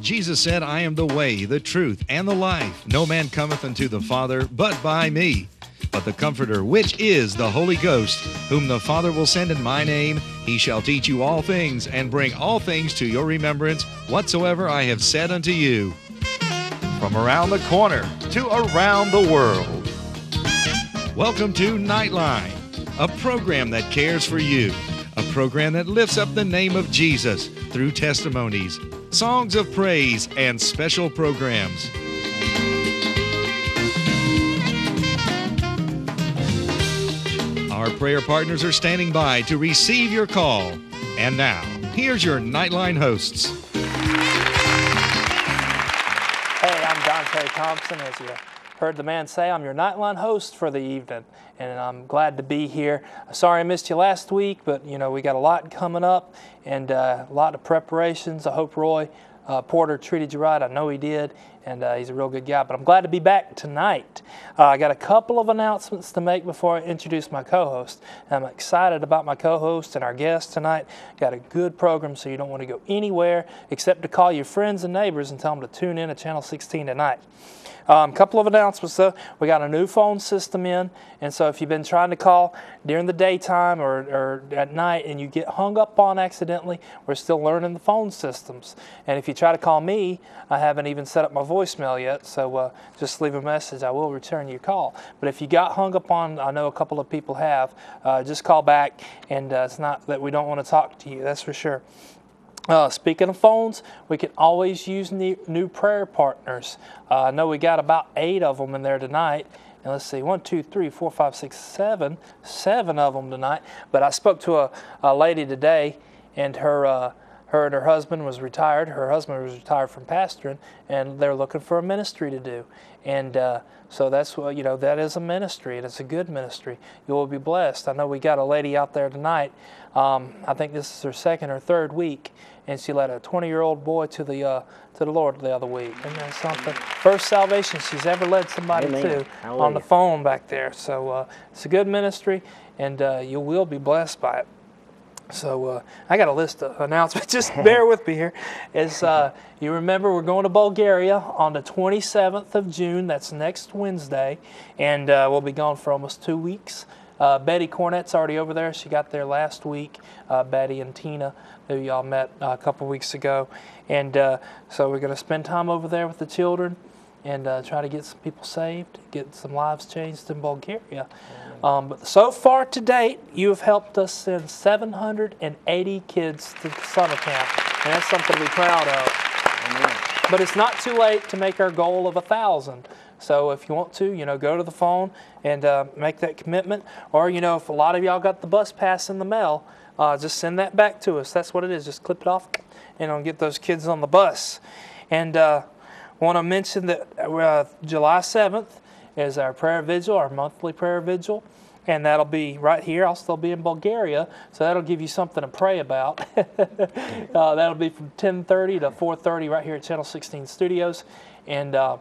Jesus said, I am the way, the truth, and the life. No man cometh unto the Father but by me. But the Comforter, which is the Holy Ghost, whom the Father will send in my name, he shall teach you all things, and bring all things to your remembrance, whatsoever I have said unto you. From around the corner to around the world. Welcome to Nite Line, a program that cares for you, a program that lifts up the name of Jesus through testimonies, songs of praise, and special programs. Our prayer partners are standing by to receive your call. And now, here's your Nite Line hosts. Hey, I'm Dante Thompson. As you heard the man say, I'm your Nite Line host for the evening, and I'm glad to be here. Sorry I missed you last week, but you know we got a lot coming up and uh, a lot of preparations. I hope Roy uh, Porter treated you right. I know he did, and uh, he's a real good guy. But I'm glad to be back tonight. Uh, I got a couple of announcements to make before I introduce my co-host. I'm excited about my co-host and our guest tonight. Got a good program, so you don't want to go anywhere except to call your friends and neighbors and tell them to tune in to Channel 16 tonight. A um, couple of announcements though. We got a new phone system in, and so if you've been trying to call during the daytime or, or at night and you get hung up on accidentally, we're still learning the phone systems. And if you try to call me, I haven't even set up my voicemail yet, so uh, just leave a message. I will return your call. But if you got hung up on, I know a couple of people have, uh, just call back, and uh, it's not that we don't want to talk to you, that's for sure. Uh, speaking of phones, we can always use new, new prayer partners. Uh, I know we got about eight of them in there tonight. And let's see, one, two, three, four, five, six, seven, seven of them tonight. But I spoke to a, a lady today, and her, uh, her and her husband was retired. Her husband was retired from pastoring, and they're looking for a ministry to do. And uh, so that's what, you know, that is a ministry, and it's a good ministry. You will be blessed. I know we got a lady out there tonight. Um, I think this is her second or third week, and she led a 20-year-old boy to the uh, to the Lord the other week. Isn't that something? First salvation she's ever led somebody Amen. to Hallelujah. on the phone back there. So uh, it's a good ministry, and uh, you will be blessed by it. So uh, I got a list of announcements. Just bear with me here. As uh, you remember, we're going to Bulgaria on the 27th of June. That's next Wednesday, and uh, we'll be gone for almost two weeks. Uh, Betty Cornett's already over there. She got there last week. Uh, Betty and Tina, who y'all met uh, a couple weeks ago, and uh, so we're going to spend time over there with the children and uh, try to get some people saved, get some lives changed in Bulgaria. Um, but so far to date, you have helped us send 780 kids to summer camp, and that's something to be proud of. But it's not too late to make our goal of a thousand. So if you want to, you know, go to the phone and uh, make that commitment. Or you know, if a lot of y'all got the bus pass in the mail, uh, just send that back to us. That's what it is. Just clip it off, and I'll get those kids on the bus. And uh, want to mention that uh, July 7th is our prayer vigil, our monthly prayer vigil. And that'll be right here. I'll still be in Bulgaria, so that'll give you something to pray about. uh, that'll be from 10:30 to 4:30 right here at Channel 16 Studios. And uh,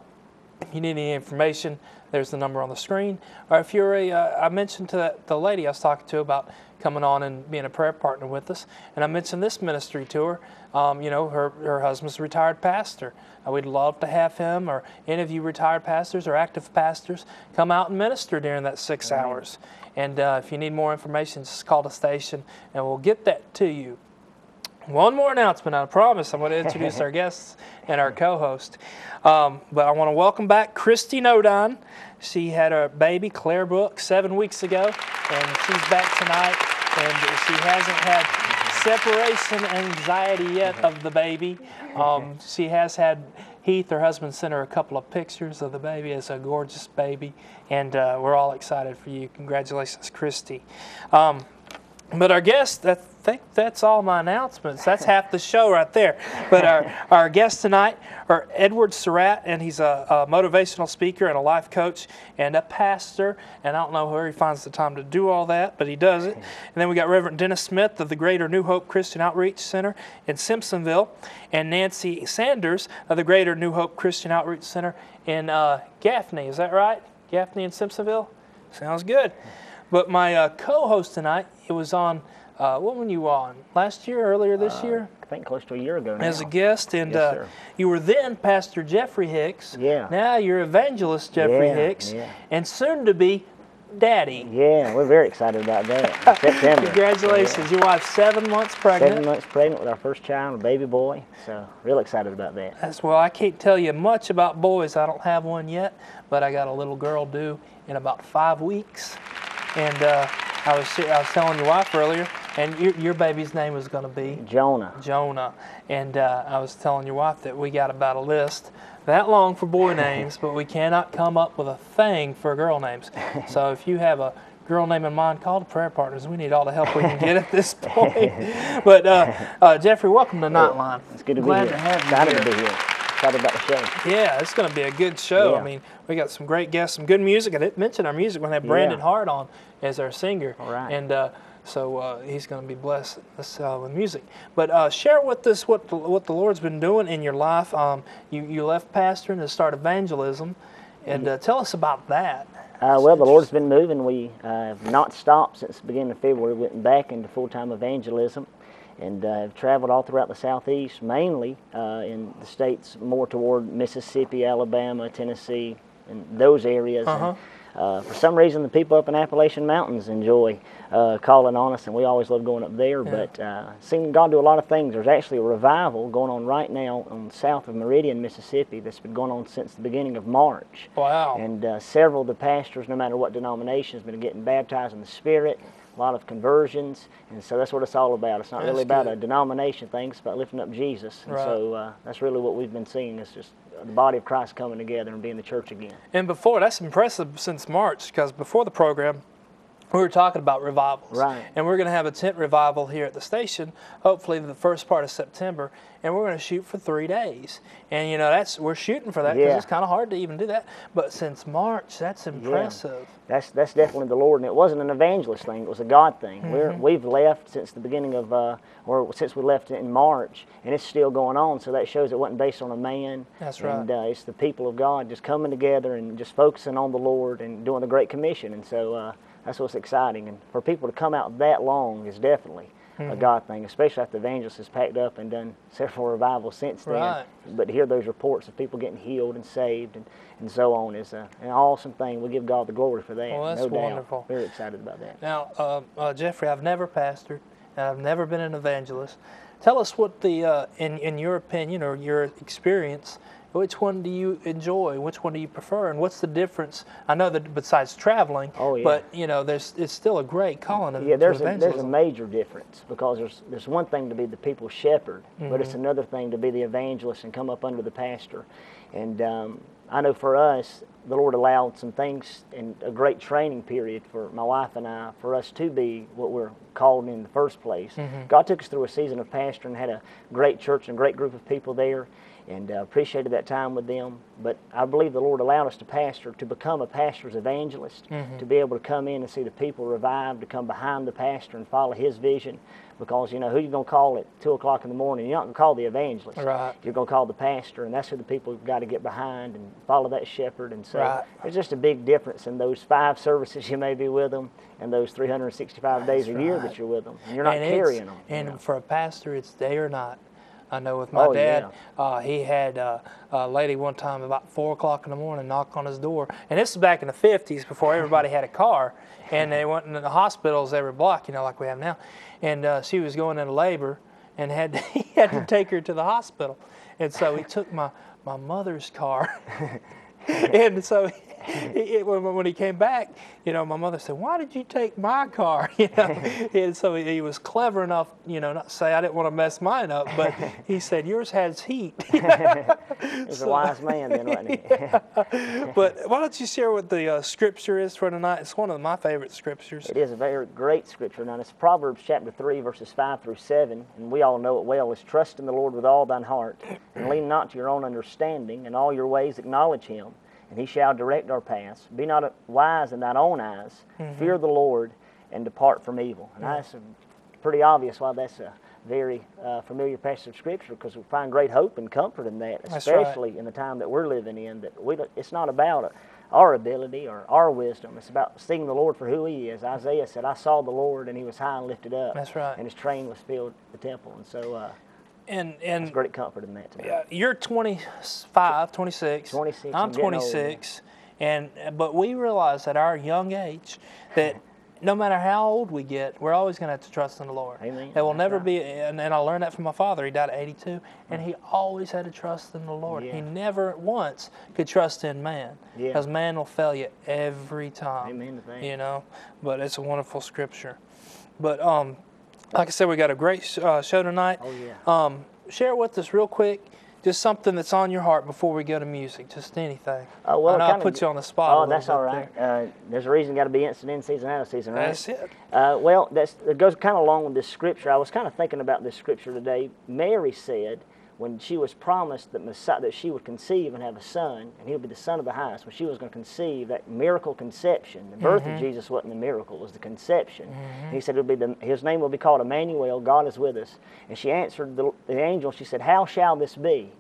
if you need any information, there's the number on the screen. Or if you're a, uh, I mentioned to that, the lady I was talking to about coming on and being a prayer partner with us, and I mentioned this ministry to her. Um, you know, her, her husband's a retired pastor. Uh, we'd love to have him or any of you retired pastors or active pastors come out and minister during that six hours. And uh, if you need more information, just call the station and we'll get that to you. One more announcement, I promise. I'm going to introduce our guests and our co host. Um, but I want to welcome back Christy Nodine. She had a baby, Claire Brooks, seven weeks ago, and she's back tonight. And she hasn't had separation anxiety yet of the baby. Um, she has had Heath, her husband, sent her a couple of pictures of the baby. It's a gorgeous baby, and uh, we're all excited for you. Congratulations, Christy. Um, but our guest, I think that's all my announcements. That's half the show right there. But our, our guests tonight are Edward Surratt, and he's a, a motivational speaker and a life coach and a pastor. And I don't know where he finds the time to do all that, but he does it. And then we got Reverend Dennis Smith of the Greater New Hope Christian Outreach Center in Simpsonville, and Nancy Sanders of the Greater New Hope Christian Outreach Center in uh, Gaffney. Is that right? Gaffney in Simpsonville? Sounds good. But my uh, co-host tonight, it was on uh, what were you on? Last year, earlier this year? I think close to a year ago now. As a guest, and Yes, uh, you were then Pastor Jeffrey Hicks. Yeah. Now you're Evangelist Jeffrey Yeah, Hicks, yeah. and soon to be Daddy. Yeah, we're very excited about that. September. Congratulations, your wife's seven months pregnant. Seven months pregnant with our first child, a baby boy. So real excited about that. As well, I can't tell you much about boys. I don't have one yet, but I got a little girl due in about five weeks. And uh, I was I was telling your wife earlier, and your, your baby's name was going to be Jonah. Jonah. And uh, I was telling your wife that we got about a list that long for boy names, but we cannot come up with a thing for girl names. So if you have a girl name in mind, call the prayer partners. We need all the help we can get at this point. but uh, uh, Jeffrey, welcome to Nite Line. It's good to Glad be here. Glad to have you excited here. to be here. Excited about the show. Yeah, it's going to be a good show. I mean, we got some great guests, some good music. I didn't mention our music when I had Brandon Yeah. Hart on as our singer. All right. And uh, so uh, he's going to be blessed us, uh, with music. But uh, share with us what the, what the Lord's been doing in your life. Um, you, you left pastoring to start evangelism. And uh, tell us about that. Uh, well, the Lord's been moving. We uh, have not stopped since the beginning of February. We went back into full-time evangelism and uh, have traveled all throughout the southeast, mainly uh, in the states more toward Mississippi, Alabama, Tennessee, and those areas. Uh-huh. Uh, for some reason, the people up in Appalachian Mountains enjoy uh, calling on us, and we always love going up there. But uh, seeing God do a lot of things. There's actually a revival going on right now on south of Meridian, Mississippi, that's been going on since the beginning of March. Wow. And uh, several of the pastors, no matter what denomination, has been getting baptized in the Spirit. A lot of conversions, and so that's what it's all about. It's not That's really about a denomination thing; it's about lifting up Jesus. And Right. so uh, that's really what we've been seeing is just the body of Christ coming together and being the church again. And before, that's impressive since March, because before the program, we were talking about revivals. Right. And we're going to have a tent revival here at the station, hopefully the first part of September, and we're going to shoot for three days. And you know, that's we're shooting for that because Yeah. it's kind of hard to even do that. But since March, that's impressive. That's that's definitely the Lord, and it wasn't an evangelist thing; it was a God thing. We're Mm-hmm. we've left since the beginning of, uh, or since we left in March, and it's still going on. So that shows it wasn't based on a man. That's And right. uh, it's the people of God just coming together and just focusing on the Lord and doing the Great Commission. And so uh, that's what's exciting. And for people to come out that long is definitely Mm-hmm. a God thing, especially after the evangelist has packed up and done several revivals since then. Right. But to hear those reports of people getting healed and saved and, and so on is uh, an awesome thing. We give God the glory for that. Well, that's no doubt. wonderful. Very excited about that. Now, uh, uh, Jeffrey, I've never pastored, and I've never been an evangelist. Tell us what the, uh, in in your opinion or your experience, which one do you enjoy? Which one do you prefer? And what's the difference? I know that besides traveling, Oh, yeah. but you know, there's it's still a great calling of Yeah, there's a, there's a major difference because there's there's one thing to be the people's shepherd, but Mm-hmm. it's another thing to be the evangelist and come up under the pastor. And um, I know for us, the Lord allowed some things and a great training period for my wife and I for us to be what we're called in the first place. Mm-hmm. God took us through a season of pastoring, and had a great church and a great group of people there. And uh, appreciated that time with them. But I believe the Lord allowed us to pastor, to become a pastor's evangelist, Mm-hmm. to be able to come in and see the people revived, to come behind the pastor and follow his vision. Because, you know, who you going to call at 2 o'clock in the morning? You're not going to call the evangelist. Right. You're going to call the pastor, and that's who the people have got to get behind and follow that shepherd. And so Right. there's just a big difference in those five services you may be with them and those 365 days a year that you're with them. And you're not and carrying them. you And know. for a pastor, it's day or night. I know with my Oh, dad, uh, he had uh, a lady one time about four o'clock in the morning knock on his door, and this is back in the '50s before everybody had a car, and they went into the hospitals every block, you know, like we have now, and uh, she was going into labor, and had he had to take her to the hospital, and so he took my my mother's car. and so he- when, when he came back, you know, my mother said, "Why did you take my car?" You know, and so he, he was clever enough, you know, not to say I didn't want to mess mine up, but he said yours has heat. He's a wise man then, wasn't he? but why don't you share what the uh, scripture is for tonight? It's one of my favorite scriptures. It is a very great scripture. Now, it's Proverbs chapter 3, verses 5 through 7, and we all know it well. Is trust in the Lord with all thine heart, and lean not to your own understanding. and all your ways acknowledge him, and he shall direct our paths. Be not wise in thine own eyes. Fear the Lord, and depart from evil. And that's a, pretty obvious why that's a very uh, familiar passage of scripture because we find great hope and comfort in that, That's right. especially in the time that we're living in. That we it's not about our ability or our wisdom. It's about seeing the Lord for who He is. Isaiah said, "I saw the Lord, and He was high and lifted up." That's right. And His train was filled the temple, and so uh, And and there's great comfort in that tonight. Yeah, you're 25, 26. 26, I'm I'm 26. And but we realize at our young age that no matter how old we get, we're always going to have to trust in the Lord. Amen. There will That's never right. be, and, and I learned that from my father. He died at 82, and he always had to trust in the Lord. He never once could trust in man, Yeah. because man will fail you every time. Amen to. You know, but it's a wonderful scripture. But um, like I said, we got a great uh, show tonight. Oh, yeah. Um, share with us real quick, just something that's on your heart before we go to music. Just anything. Uh, well, I I put you on the spot. Oh, that's all right. there. Uh, there's a reason got to be instant in season, out of season, right? That's it. Uh, well, that's, it goes kind of along with this scripture. I was kind of thinking about this scripture today. Mary said when she was promised that, Messiah, that she would conceive and have a son, and he would be the son of the highest, when she was going to conceive, that miracle conception, the birth Mm-hmm. of Jesus wasn't the miracle, it was the conception. And he said, It'll be the, his name will be called Emmanuel, God is with us. And she answered the, the angel, she said, How shall this be?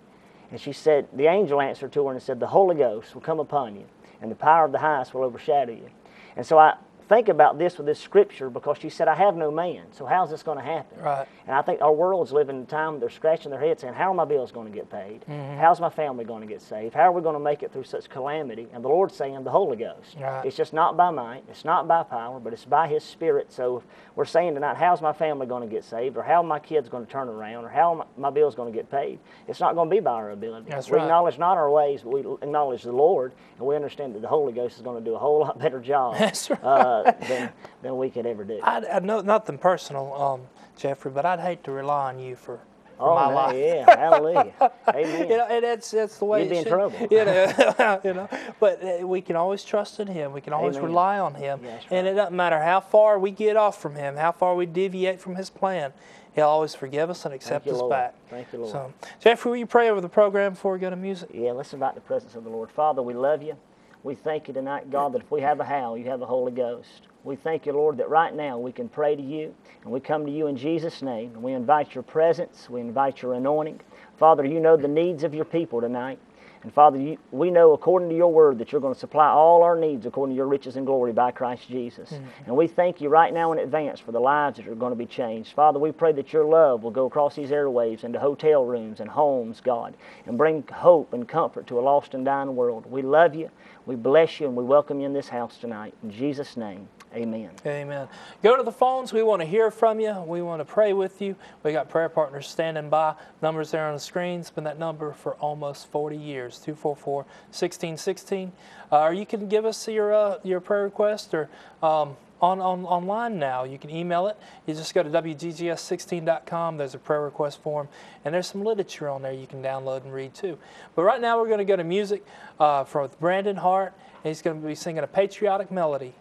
And she said, the angel answered to her and said, The Holy Ghost will come upon you, and the power of the highest will overshadow you. And so I think about this with this scripture because she said, I have no man. So how's this going to happen? Right. And I think our world's living in a time they're scratching their heads saying, How are my bills going to get paid? Mm-hmm. How's my family going to get saved? How are we going to make it through such calamity? And the Lord's saying, The Holy Ghost. Right. It's just not by might, it's not by power, but it's by His Spirit. So if we're saying tonight, How's my family going to get saved? Or how are my kids going to turn around? Or how are my, my bills going to get paid? It's not going to be by our ability. That's we right. acknowledge not our ways, but we acknowledge the Lord, and we understand that the Holy Ghost is going to do a whole lot better job That's right. uh, than, than we could ever do. I, I know nothing personal, um, Jeffrey, but I'd hate to rely on you for, for oh, my no, life. yeah, hallelujah. Amen. You know, and that's that's the way You'd be in should- trouble. You know, you know, but uh, we can always trust in Him. We can always Amen. rely on Him, Yeah, that's and it doesn't matter how far we get off from Him, how far we deviate from His plan. He'll always forgive us and accept you, us Lord. back. Thank you, Lord. So, Jeffrey, will you pray over the program before we go to music? Yeah, let's invite the presence of the Lord. Father, we love you. We thank you tonight, God, that if we have a how, you have the Holy Ghost. We thank you, Lord, that right now we can pray to you, and we come to you in Jesus' name, and we invite your presence, we invite your anointing. Father, you know the needs of your people tonight. And Father, you, we know according to your word that you're going to supply all our needs according to your riches and glory by Christ Jesus. Mm-hmm. And we thank you right now in advance for the lives that are going to be changed. Father, we pray that your love will go across these airwaves into hotel rooms and homes, God, and bring hope and comfort to a lost and dying world. We love you, we bless you, and we welcome you in this house tonight. In Jesus' name, amen. Amen. Go to the phones. We want to hear from you. We want to pray with you. We got prayer partners standing by. Numbers there on the screen. It's been that number for almost 40 years 244 1616. Uh, or you can give us your, uh, your prayer request or um, on, on online now. You can email it. You just go to WGGS16.com. There's a prayer request form, and there's some literature on there you can download and read too. But right now, we're going to go to music uh, from Brandon Hart. And he's going to be singing a patriotic melody.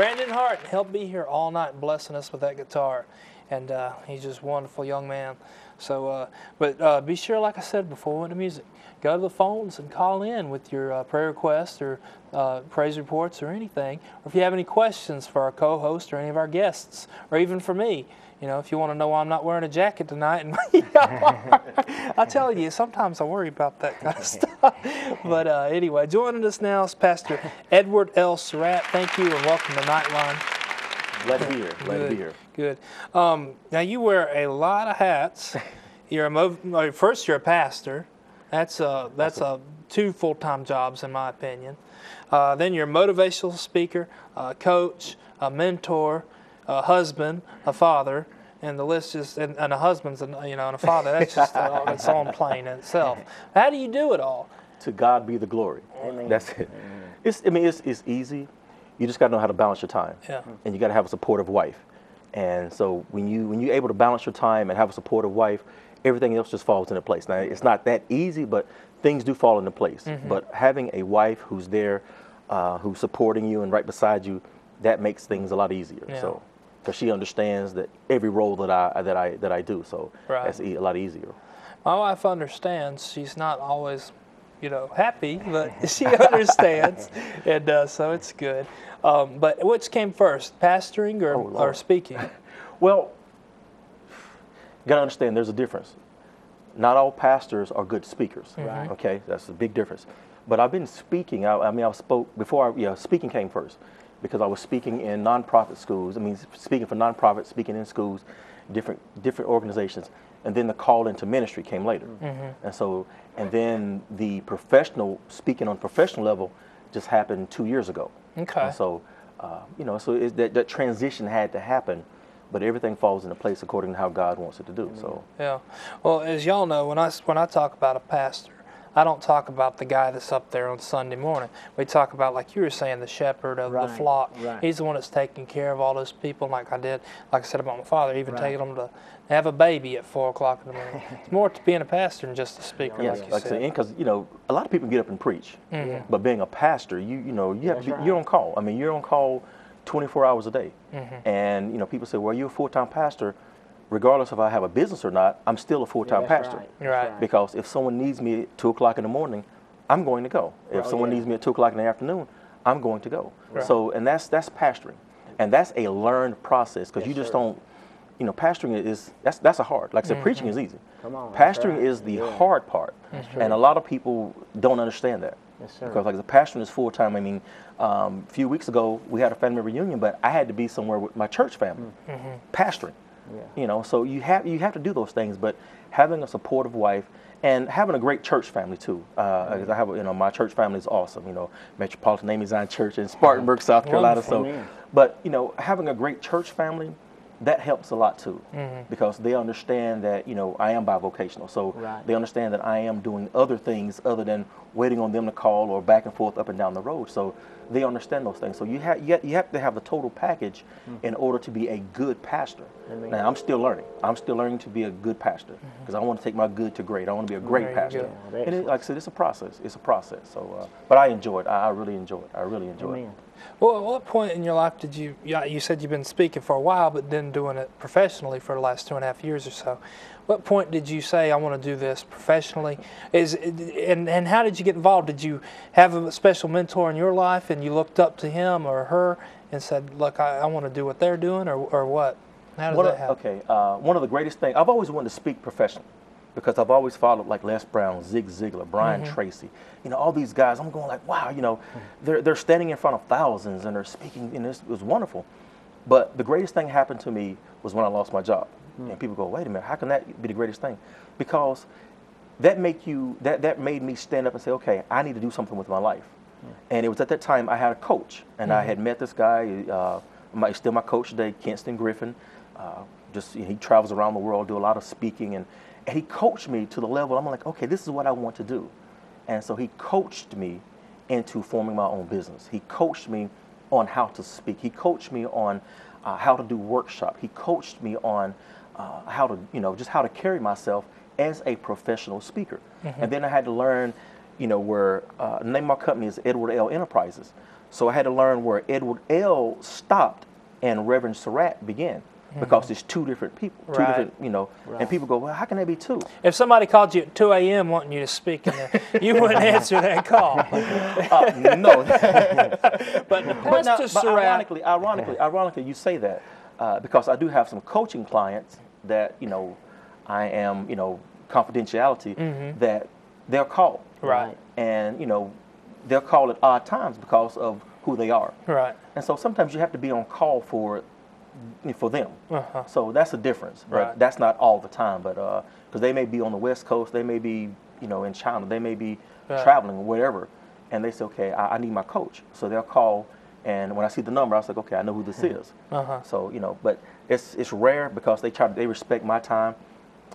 Brandon Hart, he'll be here all night blessing us with that guitar. And uh, he's just a wonderful young man. So, uh, but uh, be sure, like I said before we went to music, go to the phones and call in with your uh, prayer requests or uh, praise reports or anything. Or if you have any questions for our co-host or any of our guests, or even for me, you know, if you want to know why I'm not wearing a jacket tonight, and I tell you, sometimes I worry about that kind of stuff. But uh, anyway, joining us now is Pastor Edward L. Surratt. Thank you and welcome to Nite Line. Glad to be here. Glad to be here. Good. Um, now you wear a lot of hats. You're a mov- first you're a pastor. That's a that's a two full-time jobs in my opinion. Uh, then you're a motivational speaker, a coach, a mentor, a husband, a father, and the list just and, and a husband's and you know and a father. That's just uh, its own plane in itself. How do you do it all? To God be the glory. Amen. That's it. It's, I mean, it's, it's easy. You just got to know how to balance your time. Yeah. And you got to have a supportive wife. And so when you when you're able to balance your time and have a supportive wife, everything else just falls into place. Now it's not that easy, but things do fall into place. But having a wife who's there, uh, who's supporting you and right beside you, that makes things a lot easier. Yeah. So because she understands that every role that I that I that I do, so Right. that's e- a lot easier. My wife understands. She's not always, you know, happy, but she understands, and uh, so it's good. Um, but which came first, pastoring or, Oh, or speaking? Well, you gotta understand there's a difference. Not all pastors are good speakers. Right. Okay, that's a big difference. But I've been speaking. I, I mean, I spoke before. I, yeah, speaking came first because I was speaking in nonprofit schools. I mean, speaking for nonprofits, speaking in schools, different different organizations, and then the call into ministry came later. And so, and then the professional speaking on professional level just happened two years ago. Okay. And so, uh, you know, so it, that, that transition had to happen, but everything falls into place according to how God wants it to do. So, Yeah. Well, as y'all know, when I s- when I talk about a pastor, I don't talk about the guy that's up there on Sunday morning. We talk about, like you were saying, the shepherd of the flock. right. He's the one that's taking care of all those people, like I did, like I said about my father, even Right. taking them to have a baby at four o'clock in the morning. it's more to being a pastor than just a speaker, yes, like you like I said. because you know, a lot of people get up and preach, Yeah. but being a pastor, you you know, you have be, right. you're on call. I mean, you're on call 24 hours a day, Mm-hmm. and you know, people say, well, you're a full-time pastor. Regardless if I have a business or not, I'm still a full-time Yeah, pastor. right. Right. Because if someone needs me at two o'clock in the morning, I'm going to go. If Oh, someone yeah. needs me at two o'clock in the afternoon, I'm going to go. Right. So, and that's that's pastoring, and that's a learned process because you just sir. don't, you know, pastoring is that's that's a hard. Like I said, preaching is easy. Come on, pastoring right. is the Yeah. hard part, and a lot of people don't understand that. Yes, sir. Because like the pastoring is full time. I mean, um, a few weeks ago we had a family reunion, but I had to be somewhere with my church family, pastoring. Yeah. You know, so you have you have to do those things, but having a supportive wife and having a great church family too. Uh, 'cause I have, a- you know, my church family is awesome. You know, Metropolitan Name Design Church in Spartanburg, South Carolina. So, Amen. but you know, having a great church family, that helps a lot too, mm-hmm. because they understand that you know I am bivocational, so Right. they understand that I am doing other things other than waiting on them to call or back and forth up and down the road. So they understand those things. So you have you, ha- you have to have the total package mm-hmm. in order to be a good pastor. Amen. Now I'm still learning. I'm still learning to be a good pastor mm-hmm. because I want to take my good to great. I want to be a great pastor. go. And it, like I said, it's a process. It's a process. So, uh, but I enjoy it. I, I really enjoy it. I really enjoy it. Well, at what point in your life did you? You said you've been speaking for a while, but then doing it professionally for the last two and a half years or so. What point did you say I want to do this professionally? Is and and how did you get involved? Did you have a special mentor in your life, and you looked up to him or her and said, "Look, I, I want to do what they're doing," or or what? How did One that of, happen? okay, uh, one of the greatest things, I've always wanted to speak professionally because I've always followed like Les Brown, Zig Ziglar, Brian Mm-hmm. Tracy, you know, all these guys. I'm going like, wow, you know, they're, they're standing in front of thousands and they're speaking, and it was wonderful. But the greatest thing happened to me was when I lost my job. And people go, wait a minute, how can that be the greatest thing? Because that make you that that made me stand up and say, okay, I need to do something with my life. And it was at that time I had a coach, and I had met this guy. Uh, my, still my coach today, Kenston Griffin. Uh, just he travels around the world, do a lot of speaking, and and he coached me to the level. I'm like, okay, this is what I want to do. And so he coached me into forming my own business. He coached me on how to speak. He coached me on uh, how to do workshop. He coached me on uh, how to, you know, just how to carry myself as a professional speaker. And then I had to learn, you know, where uh, the name of my company is Edward L. Enterprises. So I had to learn where Edward L. stopped and Reverend Surratt began. Because it's two different people, two Right. different, you know, Right. and people go, well, how can there be two? If somebody called you at 2 a.m. wanting you to speak, there, you wouldn't answer that call. Uh, no, But the But, now, but ironically, ironically, ironically, you say that uh, because I do have some coaching clients that you know I am you know confidentiality that they're called Right. and you know they're called at odd times because of who they are, right? and so sometimes you have to be on call for for them. Uh-huh. So that's the difference, but Right. that's not all the time. But because they may be on the West Coast, they may be you know in China, they may be Right. traveling or whatever, and they say, okay, I, I need my coach. So they'll call, and when I see the number, I was like, okay, I know who this is. Uh-huh. So you know, but it's it's rare because they try they respect my time,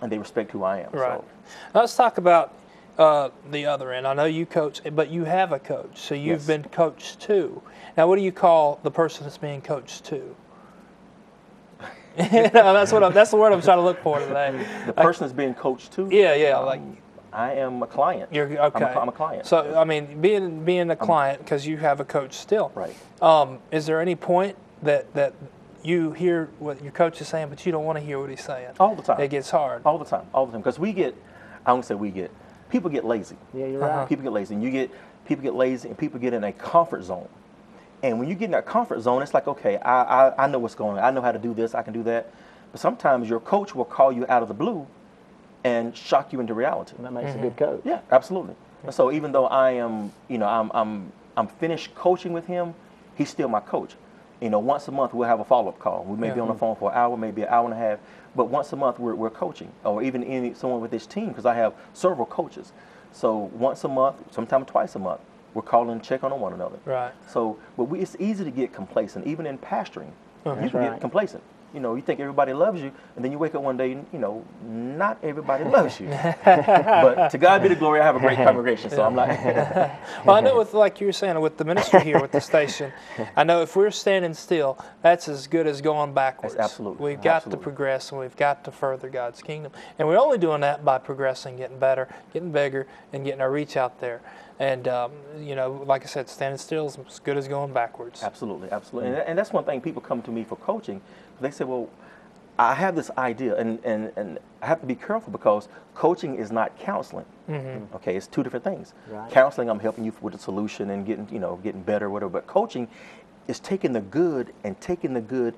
and they respect who I am. Right. So Now let's talk about uh, the other end. I know you coach, but you have a coach, so you've Yes. been coached too. Now, what do you call the person that's being coached to? no, that's what I'm, that's the word I'm trying to look for today. the person that's being coached too. Yeah, yeah, like I am a client. you're I'm okay. a, I'm a client. So I mean, being being a client because you have a coach still. right. Um, is there any point that that you hear what your coach is saying, but you don't want to hear what he's saying? All the time. It gets hard. All the time, all the time. Because we get, I don't say we get, people get lazy. Yeah, you're Uh-huh. right. People get lazy, and you get people get lazy, and people get in a comfort zone. And when you get in that comfort zone, it's like, okay, I, I, I know what's going on. I know how to do this. I can do that. But sometimes your coach will call you out of the blue, and shock you into reality. That makes Mm-hmm. a good coach. Yeah, absolutely. And so even though I am, you know, I'm I'm I'm finished coaching with him, he's still my coach. You know, once a month we'll have a follow-up call. We may be on the phone for an hour, maybe an hour and a half, but once a month we're, we're coaching, or even any someone with this team because I have several coaches. So once a month, sometimes twice a month, we're calling and check on one another. Right. So, but we, it's easy to get complacent, even in pastoring. Uh-huh. You can That's get complacent. You know, you think everybody loves you, and then you wake up one day, and, you know, not everybody loves you. but to God be the glory, I have a great congregation, so I'm like, Well, I know with like you were saying with the ministry here with the station, I know if we're standing still, that's as good as going backwards. absolutely, We've got absolutely. to progress and we've got to further God's kingdom, and we're only doing that by progressing, getting better, getting bigger, and getting our reach out there. And um, you know, like I said, standing still is as good as going backwards. absolutely, absolutely. And, and that's one thing people come to me for coaching. They say, well, I have this idea, and, and, and I have to be careful because coaching is not counseling. Mm-hmm. Okay, it's two different things. Right. Counseling, I'm helping you with a solution and getting, you know, getting better, whatever. But coaching is taking the good and taking the good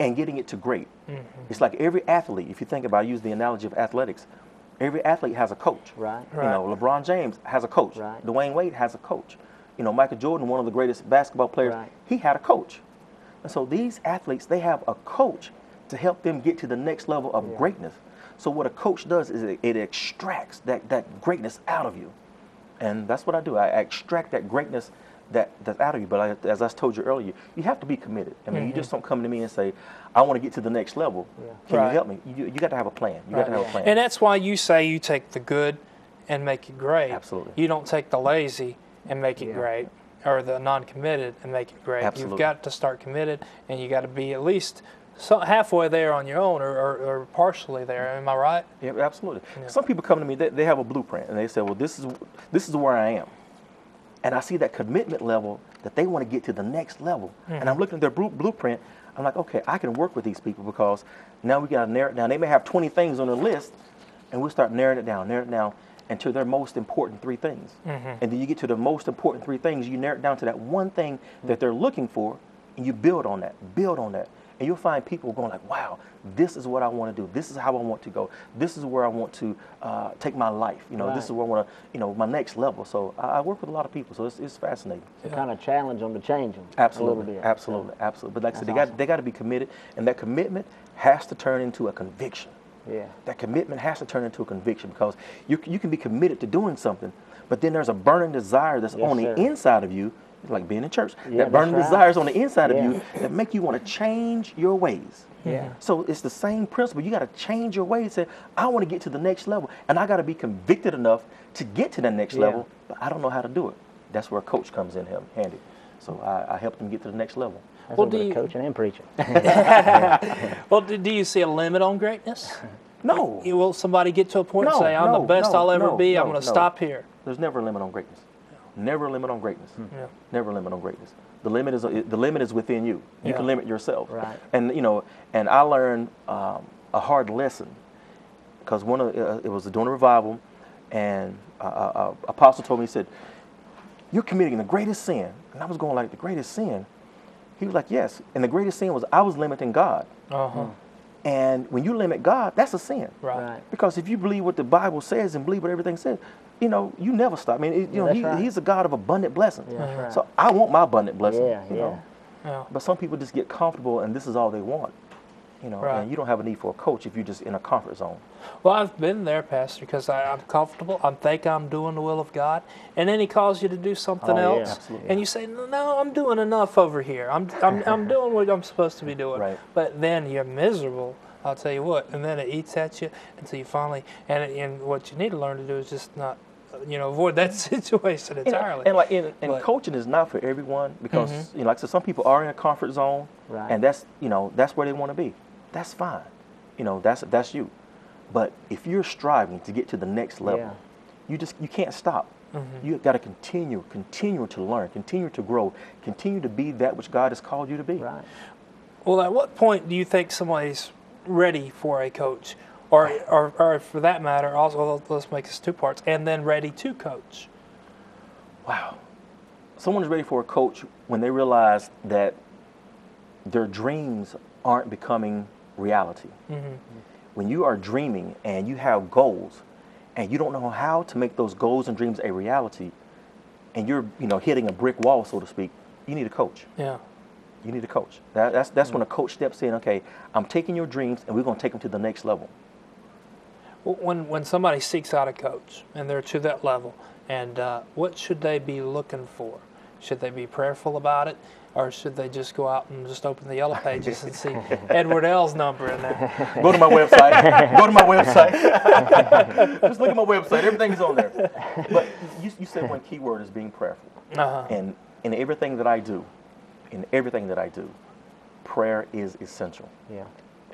and getting it to great. Mm-hmm. It's like every athlete. If you think about, I use the analogy of athletics. Every athlete has a coach. Right. You know, LeBron James has a coach. Right. Dwyane Wade has a coach. You know, Michael Jordan, one of the greatest basketball players, Right. he had a coach. And so these athletes, they have a coach to help them get to the next level of Yeah. greatness. So what a coach does is it, it extracts that, that greatness out of you. And that's what I do. I extract that greatness that, that's out of you. But I, as I told you earlier, you have to be committed. I mean, you just don't come to me and say, I want to get to the next level. Yeah. Can Mm-hmm. Right. you help me? You, you got to have a plan. You got to have a plan. And that's why you say you take the good and make it great. Absolutely. You don't take the lazy and make it Yeah. great, or the non-committed and make it great. Absolutely. You've got to start committed, and you got to be at least so halfway there on your own, or, or, or partially there. Am I right? Yeah, absolutely. Some people come to me, they, they have a blueprint, and they say, well, this is, this is where I am. And I see that commitment level that they want to get to the next level. And I'm mm. looking at their blueprint. I'm like, okay, I can work with these people because now we got to narrow it down. They may have 20 things on their list, and we'll start narrowing it down, narrowing it down into their most important three things. Mm-hmm. And then you get to the most important three things, you narrow it down to that one thing that they're looking for, and you build on that, build on that. And you'll find people going like, wow, this is what I want to do. This is how I want to go. This is where I want to uh, take my life. You know, Right. this is where I want to, you know, my next level. So I, I work with a lot of people, so it's, it's fascinating. To kind of challenge them to change them Absolutely, a little bit. absolutely, absolutely. But like I said, they That's got they got to be committed, and that commitment has to turn into a conviction. Yeah. That commitment has to turn into a conviction because you you can be committed to doing something, but then there's a burning desire that's Yes, on the sir. inside of you, like being in church. Yeah, that burning right. desires on the inside Yeah. of you that make you want to change your ways. Yeah. So it's the same principle. You got to change your ways. Say, I want to get to the next level, and I got to be convicted enough to get to that next Yeah. level, but I don't know how to do it. That's where a coach comes in him handy. So I, I help them get to the next level. That's Well, a little do bit you- of coaching and preaching. Well, do, do you see a limit on greatness? No, You- Will somebody get to a point and No, say, "I'm the best no, I'll ever no, be. I'm going to no. stop here"? there's never a limit on greatness. Never limit on greatness. Yeah. Never limit on greatness. The limit is the limit is within you. You Yeah. can limit yourself. Right. And you know, and I learned um, a hard lesson because one of uh, it was during a revival, and uh, uh, uh, apostle told me he said, "You're committing the greatest sin," and I was going like, "The greatest sin." He was like, "Yes," and the greatest sin was I was limiting God. Uh huh. And when you limit God, that's a sin. Right. Right. Because if you believe what the Bible says and believe what everything says, you know, you never stop. I mean, it, you Yeah, know, he, right. he's a God of abundant blessings. Yeah, that's right. So I want my abundant blessing. Yeah, you yeah. know. Yeah. But some people just get comfortable and this is all they want. You know, Right. and you don't have a need for a coach if you're just in a comfort zone. Well, I've been there, Pastor, because I, I'm comfortable. I think I'm doing the will of God, and then He calls you to do something Oh, yeah. else, Absolutely. and you say, "No, no, I'm doing enough over here. I'm, I'm, I'm doing what I'm supposed to be doing." Right. But then you're miserable. I'll tell you what, and then it eats at you until you finally. And and what you need to learn to do is just not, you know, avoid that situation entirely. And, like, and, and But- Mm-hmm. coaching is not for everyone because you know, like I said, some people are in a comfort zone, Right. and that's you know that's where they want to be. That's fine. You know, that's that's you. But if you're striving to get to the next level, Yeah. you just you can't stop. Mm-hmm. You got to continue, continue to learn, continue to grow, continue to be that which God has called you to be. Right. Well, at what point do you think somebody's ready for a coach, or, or, or for that matter, also let's make this two parts, and then ready to coach? Wow. Someone is ready for a coach when they realize that their dreams aren't becoming reality. Mm-hmm. When you are dreaming and you have goals and you don't know how to make those goals and dreams a reality and you're, you know, hitting a brick wall, so to speak, you need a coach. Yeah. You need a coach. That, that's that's mm-hmm. when a coach steps in, okay, I'm taking your dreams and we're going to take them to the next level. Well, When when somebody seeks out a coach and they're to that level, and uh, what should they be looking for? Should they be prayerful about it, or should they just go out and just open the yellow pages and see Edward L's number in there? Go to my website. Go to my website. Just look at my website. Everything's on there. But you, you said one key word is being prayerful. Uh-huh. And in everything that I do, in everything that I do, prayer is essential. Yeah.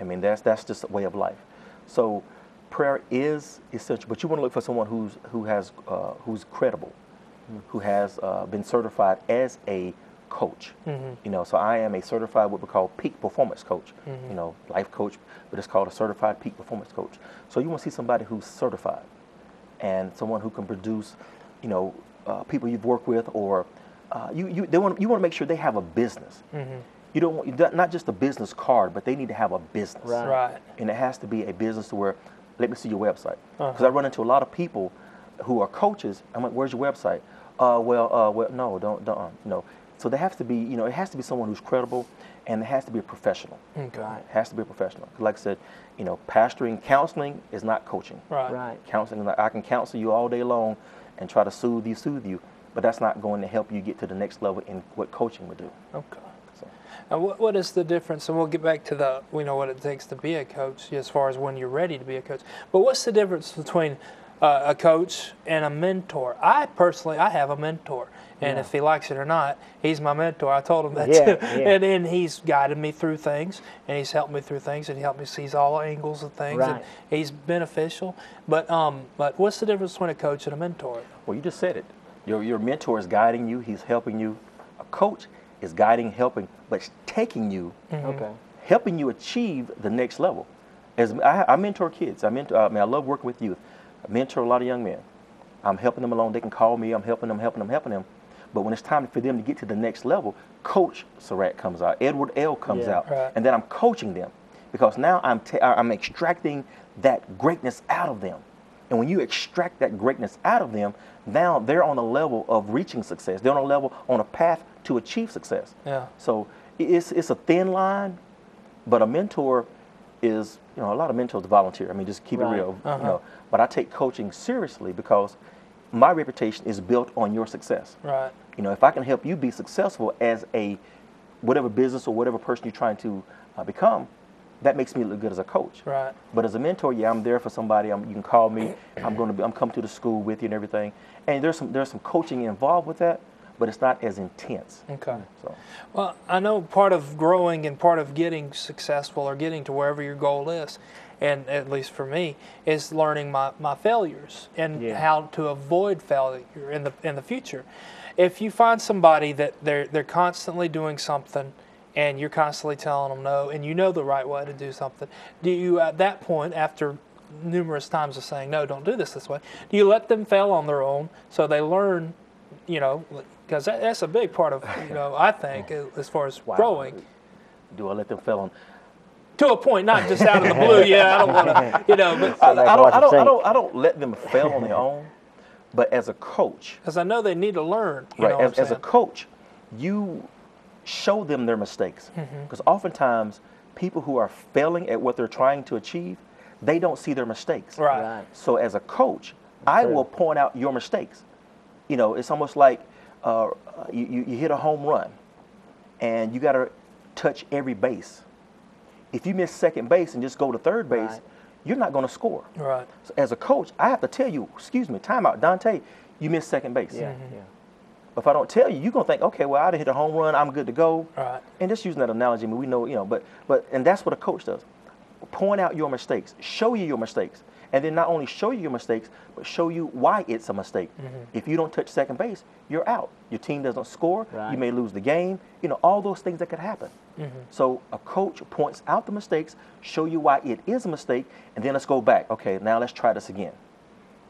I mean, that's that's just a way of life. So, prayer is essential. But you want to look for someone who's who has uh, who's credible, who has uh, been certified as a coach. You know, so I am a certified what we call peak performance coach. You know, life coach, but it's called a certified peak performance coach. So you want to see somebody who's certified, and someone who can produce, you know, uh, people you've worked with, or uh, you you they want you want to make sure they have a business. You don't want not just a business card, but they need to have a business Right. Right. and it has to be a business where let me see your website because I run into a lot of people who are coaches. I'm like, where's your website? Uh, well, uh, well, no, don't, don't, uh, no. So there has to be, you know, it has to be someone who's credible, and it has to be a professional. Okay. It has to be a professional. Like I said, you know, pastoring, counseling is not coaching. Right. Right. Counseling, I can counsel you all day long and try to soothe you, soothe you, but that's not going to help you get to the next level in what coaching would do. Okay. So. And what, what is the difference? And we'll get back to the we know what it takes to be a coach as far as when you're ready to be a coach. But what's the difference between uh, a coach and a mentor? I personally, I have a mentor, and Yeah. if he likes it or not, he's my mentor. I told him that Yeah, too, yeah. and then he's guided me through things, and he's helped me through things, and he helped me see all angles of things, and Right. he's beneficial. But um, but what's the difference between a coach and a mentor? Well, you just said it. Your, your mentor is guiding you, he's helping you. A coach is guiding, helping, but taking you, mm-hmm. Okay. helping you achieve the next level. As I, I mentor kids, I mentor, I mean, I love working with youth. I mentor a lot of young men. I'm helping them along. They can call me. I'm helping them, helping them, helping them. But when it's time for them to get to the next level, Coach Surratt comes out, Edward L comes Yeah. out, Right. and then I'm coaching them because now I'm ta- I'm extracting that greatness out of them. And when you extract that greatness out of them, now they're on a level of reaching success. They're on a level, on a path to achieve success. Yeah. So it's, it's a thin line, but a mentor is, you know, a lot of mentors volunteer. I mean, just keep Right. it real, Uh-huh. you know. But I take coaching seriously because my reputation is built on your success. Right. You know, if I can help you be successful as a whatever business or whatever person you're trying to uh, become, that makes me look good as a coach. Right. But as a mentor, yeah, I'm there for somebody. I'm, you can call me. I'm going to be. I'm coming to the school with you and everything. And there's some there's some coaching involved with that, but it's not as intense. Okay. So Well, I know part of growing and part of getting successful or getting to wherever your goal is and at least for me, is learning my, my failures and Yeah. how to avoid failure in the in the future. If you find somebody that they're they're constantly doing something and you're constantly telling them no and you know the right way to do something, do you at that point after numerous times of saying no, don't do this this way, do you let them fail on their own so they learn, you know, because that, that's a big part of you know I think as far as Wow. growing Do I let them fail on? to a point, not just out of the blue. Yeah, I don't want to, you know, but I, I don't, I don't, I don't, I don't let them fail on their own. But as a coach, because I know they need to learn. You right? know As, as a coach, you show them their mistakes Mm-hmm. because oftentimes people who are failing at what they're trying to achieve, they don't see their mistakes. Right. Right. So as a coach, I true. will point out your mistakes. You know, it's almost like uh, you, you, you hit a home run, and you got to touch every base. If you miss second base and just go to third base, Right. you're not going to score. Right. So as a coach, I have to tell you, excuse me, timeout, Dante, you missed second base. Yeah, Mm-hmm. yeah. If I don't tell you, you're gonna think, okay, well, I done hit a home run, I'm good to go. Right. And just using that analogy, I mean, we know, you know, but but and that's what a coach does. Point out your mistakes, show you your mistakes, and then not only show you your mistakes, but show you why it's a mistake. Mm-hmm. If you don't touch second base, you're out. Your team doesn't score. Right. You may lose the game. You know, all those things that could happen. Mm-hmm. So a coach points out the mistakes, show you why it is a mistake, and then let's go back. Okay, now let's try this again.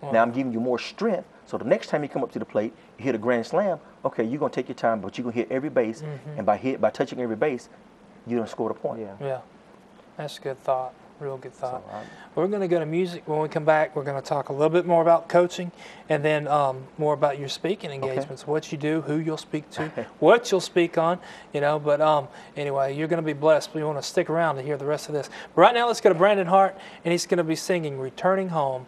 Now I'm giving you more strength. So the next time you come up to the plate, you hit a grand slam. Okay, you're gonna take your time, but you're gonna hit every base, and by hit by touching every base, you're gonna score the point. Yeah. Yeah. That's a good thought. Real good thought. I'm- We're going to go to music. When we come back, we're going to talk a little bit more about coaching and then um, more about your speaking engagements, what you do, who you'll speak to, what you'll speak on, you know. But um, anyway, you're going to be blessed. We want to stick around to hear the rest of this. But right now, let's go to Brandon Hart, and he's going to be singing Returning Home.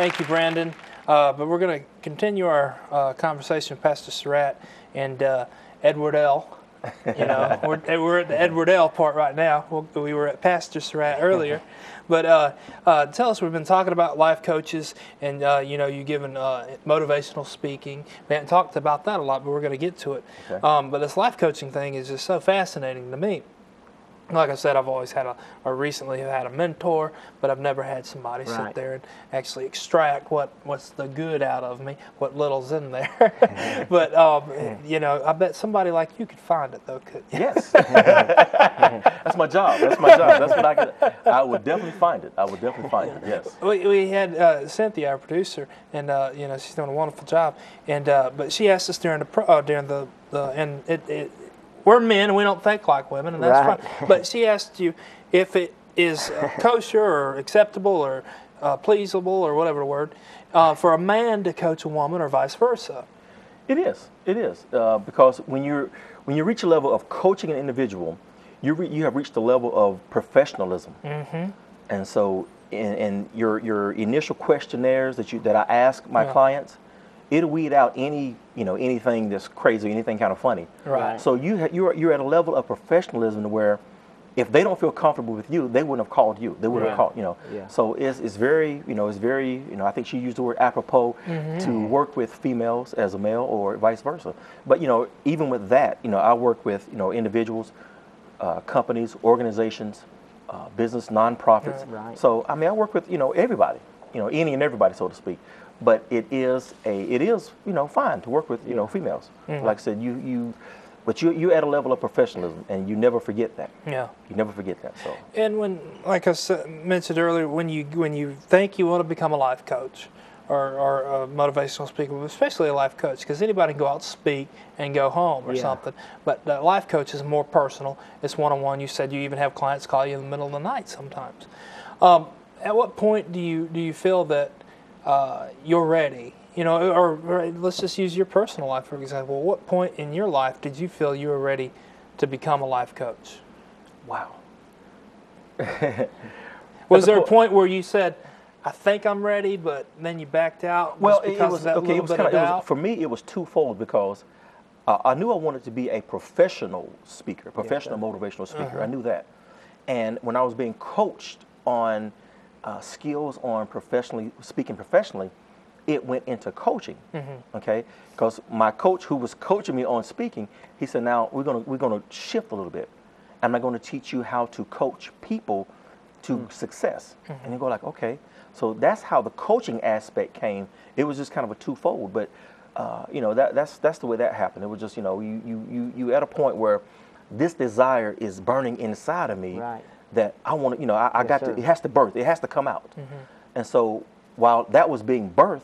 Thank you, Brandon. Uh, but we're going to continue our uh, conversation with Pastor Surratt and uh, Edward L. You know, we're, we're at the Edward L. part right now. We'll- We were at Pastor Surratt earlier. But uh, uh, tell us, we've been talking about life coaches, and uh, you know, you given uh, motivational speaking. We haven't talked about that a lot, but we're going to get to it. Okay. Um, but this life coaching thing is just so fascinating to me like I said, I've always had a, or recently have had a mentor, but I've never had somebody sit there and actually extract what, what's the good out of me, what little's in there. but, um, you know, I bet somebody like you could find it though, could? Yes. That's my job. That's my job. That's what I could. I would definitely find it. I would definitely find it. Yes. We, we had uh, Cynthia, our producer, and uh, you know she's doing a wonderful job. And uh, but she asked us during the pro, uh, during the, the and it, it we're men and we don't think like women, and that's Right. fine. But she asked you if it is uh, kosher or acceptable or uh, pleasable or whatever the word uh, for a man to coach a woman or vice versa. It is. It is uh, because when you're when you reach a level of coaching an individual, you re- you have reached a level of professionalism. Mm-hmm. And so, in, in your your initial questionnaires that you that I ask my Yeah. clients, it'll weed out any you know anything that's crazy, anything kind of funny. Right. So you ha- you're you're at a level of professionalism where. If they don't feel comfortable with you, they wouldn't have called you. They would have called, you know. Yeah. So it's, it's very, you know, it's very, you know, I think she used the word apropos to work with females as a male or vice versa. But, you know, even with that, you know, I work with, you know, individuals, uh, companies, organizations, uh, business, nonprofits. Right. So, I mean, I work with, you know, everybody, you know, any and everybody, so to speak. But it is a, it is, you know, fine to work with, you know, females. Like I said, you, you, but you, you at a level of professionalism and you never forget that. Yeah. You never forget that. So. And when, like I said, mentioned earlier, when you when you think you want to become a life coach or, or a motivational speaker, but especially a life coach, because anybody can go out and speak and go home or Yeah. something. But the life coach is more personal. It's one on one. You said you even have clients call you in the middle of the night sometimes. Um, at what point do you do you feel that uh, you're ready? You know, or, or let's just use your personal life for example. What point in your life did you feel you were ready to become a life coach? Wow. Was there a point where you said, "I think I'm ready," but then you backed out? Well, it, was of that okay. It was kind of doubt? for me. It was twofold because uh, I knew I wanted to be a professional speaker, professional motivational speaker. I knew that, and when I was being coached on uh, skills on professionally speaking professionally, it went into coaching. Okay, because my coach, who was coaching me on speaking, he said, "Now we're gonna we're gonna shift a little bit. I'm not going to teach you how to coach people to success." And you go like, "Okay." So that's how the coaching aspect came. It was just kind of a twofold, but uh, you know that that's that's the way that happened. It was just you know you you you you at a point where this desire is burning inside of me Right. That I want to you know I, I got sir. to it has to birth it has to come out. And so while that was being birthed,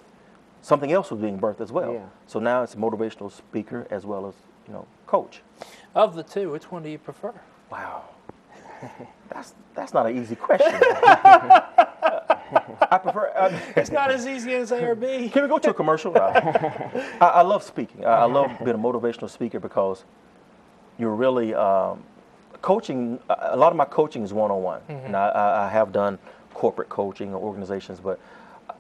something else was being birthed as well. Yeah. So now it's a motivational speaker as well as you know coach. Of the two, which one do you prefer? Wow. That's that's not an easy question. I prefer. I, It's not as easy as A or B. can we go to a commercial? No. I, I love speaking. I, I love being a motivational speaker because you're really um, coaching. A lot of my coaching is one on one, and I, I, I have done corporate coaching or organizations, but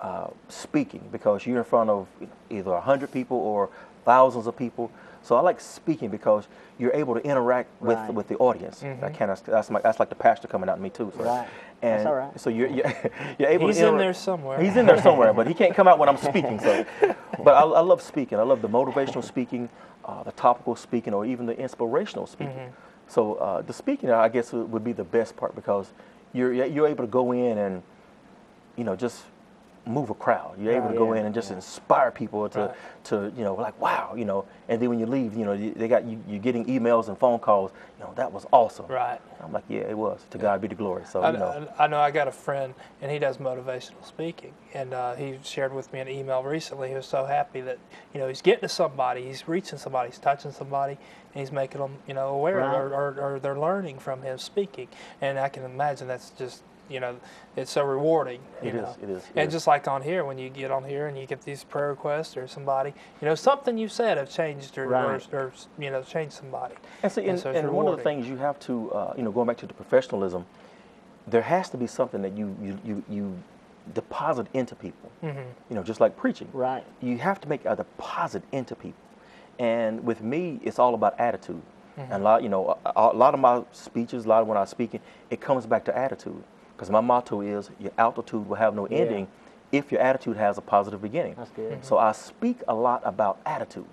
uh, speaking because you're in front of either a hundred people or thousands of people. So I like speaking because you're able to interact with Right. with the audience. I kind of that's my, that's like the pastor coming out in me too. So. Right. And That's all right. so you're, you're, you're able He's to in there somewhere. He's in there somewhere, but he can't come out when I'm speaking. So, but I, I love speaking. I love the motivational speaking, uh, the topical speaking, or even the inspirational speaking. Mm-hmm. So uh, the speaking, I guess, would be the best part because you're you're able to go in and you know just move a crowd. You're able to go Yeah, in and just yeah. inspire people to Right. to you know like wow, you know. And then when you leave, you know they got you you're getting emails and phone calls. You know that was awesome. Right. I'm like yeah, it was. To God be the glory. So I, you know. I I know I got a friend, and he does motivational speaking, and uh, he shared with me an email recently. He was so happy that you know he's getting to somebody, he's reaching somebody, he's touching somebody, and he's making them you know aware, Right. or, or, or they're learning from him speaking. And I can imagine that's just you know it's so rewarding. You It know? is, it is, it and is. just like on here, when you get on here and you get these prayer requests or somebody, you know something you said have changed or, Right. or, or you know changed somebody. And see, and, so it's and one of the things you have to, uh, you know, going back to the professionalism, there has to be something that you you you you, deposit into people. You know, just like preaching. Right. You have to make a deposit into people. And with me, it's all about attitude. And a lot, you know, a, a lot of my speeches, a lot of when I'm speaking, it comes back to attitude. Because my motto is, your altitude will have no Yeah. ending if your attitude has a positive beginning. That's good. So I speak a lot about attitude.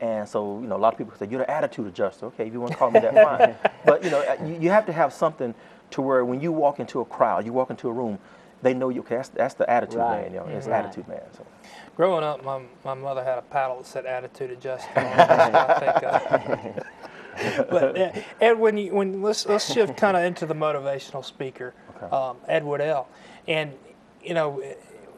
And so, you know, a lot of people say, you're the attitude adjuster. Okay, if you want to call me that, fine. But, you know, uh, you, you have to have something to where when you walk into a crowd, you walk into a room, they know you, okay, that's, that's the attitude Right. man, you know, it's Right. attitude man. So. Growing up, my, my mother had a paddle that said attitude adjustment. on it, I think, uh, but uh, Ed, when you when let's let's shift kind of into the motivational speaker, Okay. um, Edward L. And you know,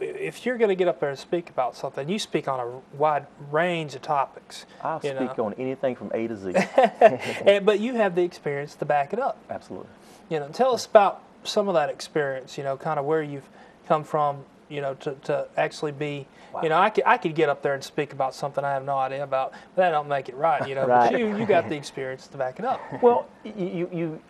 if you're going to get up there and speak about something, you speak on a wide range of topics. I'll you speak know. on anything from A to Z. And, but you have the experience to back it up. Absolutely. You know, tell us about some of that experience. You know, kind of where you've come from. You know, to, to actually be. You know, I could, I could get up there and speak about something I have no idea about, but that don't make it right. You know, Right. but you you got the experience to back it up Well, you, you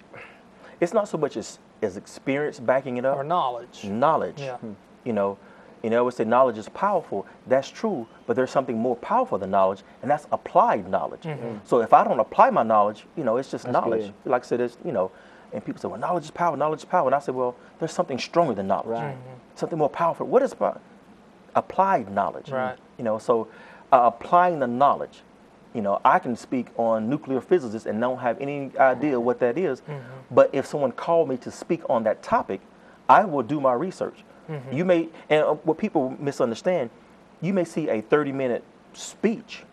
it's not so much as, as experience backing it up. or knowledge. knowledge. Yeah. You know, you know, I would say knowledge is powerful. That's true, but there's something more powerful than knowledge, and that's applied knowledge. So if I don't apply my knowledge, you know, it's just Mm-hmm. That's knowledge. good. Like I said, it's you know, and people say, well, knowledge is power, knowledge is power, and I say, well, there's something stronger than knowledge. Right. Something more powerful. What is power? Applied knowledge. Right. You know, so uh, applying the knowledge. You know, I can speak on nuclear physics and don't have any idea what that is, But if someone called me to speak on that topic, I will do my research. You may, and uh, what people misunderstand, you may see a 30 minute speech,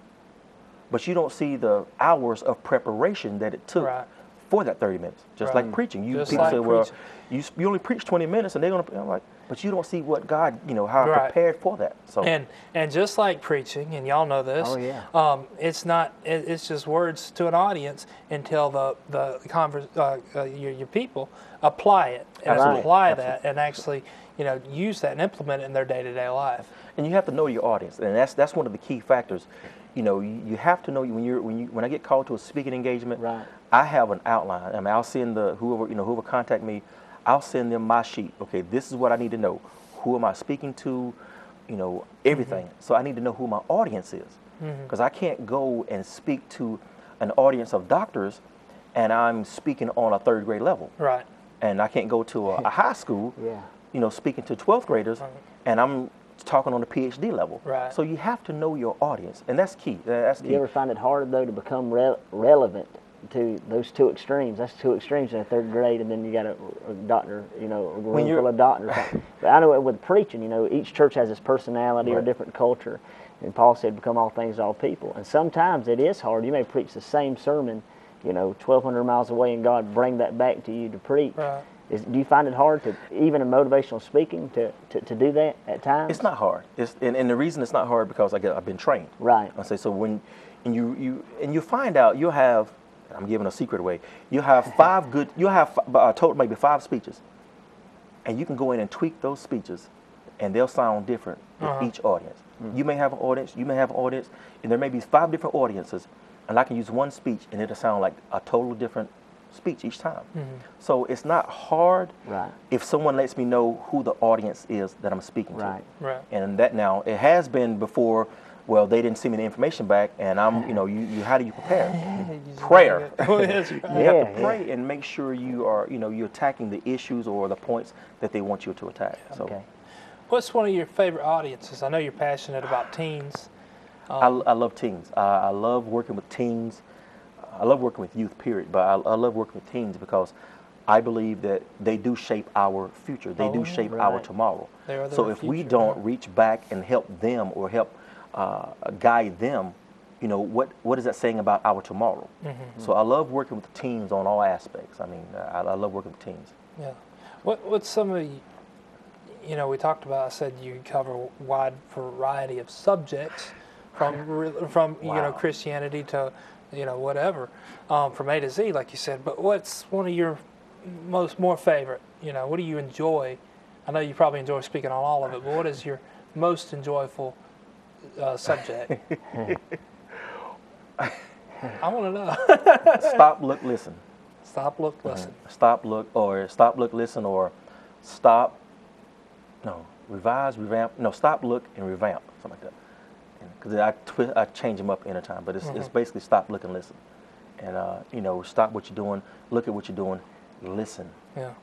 but you don't see the hours of preparation that it took Right. For that 30 minutes. Just Right. like preaching. You Just people like say, well, you, you only preach 20 minutes and they're going to, I'm like, but you don't see what God, you know, how I prepared for that. So, And and just like preaching, and y'all know this. Oh, yeah. Um, it's not. It, it's just words to an audience until the the converse, uh, uh, your your people apply it and Absolutely. apply that and actually you know use that and implement it in their day to day life. and you have to know your audience, and that's that's one of the key factors. You know, you, you have to know when you're when you when I get called to a speaking engagement, Right. I have an outline. I mean, I'll send the whoever you know whoever contact me, I'll send them my sheet. Okay, this is what I need to know. Who am I speaking to? You know, everything. Mm-hmm. So I need to know who my audience is, mm-hmm. because I can't go and speak to an audience of doctors, and I'm speaking on a third grade level Right. and I can't go to a, a high school, Yeah. you know, speaking to 12th graders, and I'm talking on a PhD level. Right. So you have to know your audience, and that's key. That- That's Do key. you ever find it hard though to become re- relevant to those two extremes? That's two extremes in third grade, and then you got a, a doctor, you know, a room full of doctors. but I know it with preaching, you know, each church has its personality or Right. different culture. And Paul said, "Become all things to all people." And sometimes it is hard. You may preach the same sermon, you know, 1,200 miles away, and God bring that back to you to preach. Right. Is, do you find it hard to, even in motivational speaking, to, to, to do that at times? It's not hard. It's, and, and the reason it's not hard because I get, I've been trained. Right. I say so when, and you you and you find out you'll have. I'm giving a secret away. You'll have five good. You'll have uh, total maybe five speeches, and you can go in and tweak those speeches, and they'll sound different with Uh-huh. each audience. You may have an audience. You may have an audience, and there may be five different audiences, and I can use one speech, and it'll sound like a totally different speech each time. So it's not hard Right. if someone lets me know who the audience is that I'm speaking Right. to. Right. And that now it has been before. Well, they didn't send me the information back, and I'm, you know, you, you how do you prepare? Prayer. Oh, You. Yeah, have to yeah. pray and make sure you are, you know, you're attacking the issues or the points that they want you to attack. So Okay. What's one of your favorite audiences? I know you're passionate about teens. I, um, I love teens. I, I love working with teens. I love working with youth, period. But I, I love working with teens because I believe that they do shape our future. They Oh, do shape our tomorrow. They are so if we don't right. reach back and help them or help uh, guide them, you know, what, what is that saying about our tomorrow? Mm-hmm. So I love working with teens on all aspects. I mean, I, I love working with teens. Yeah. What what's some of the you know, we talked about I said you cover a wide variety of subjects from from you know Christianity to you know whatever um, from A to Z like you said. But what's one of your most more favorite? You know, what do you enjoy? I know you probably enjoy speaking on all of it, but what is your most enjoyable uh, subject? I want to know. Stop, look, listen. Stop, look, listen. Stop, look, or stop, look, listen, or stop, no, revise, revamp. No, stop, look, and revamp, something like that. Because I twi- I change them up any time, but it's, it's basically stop, look, and listen. And uh, you know, stop what you're doing, look at what you're doing, listen. Yeah.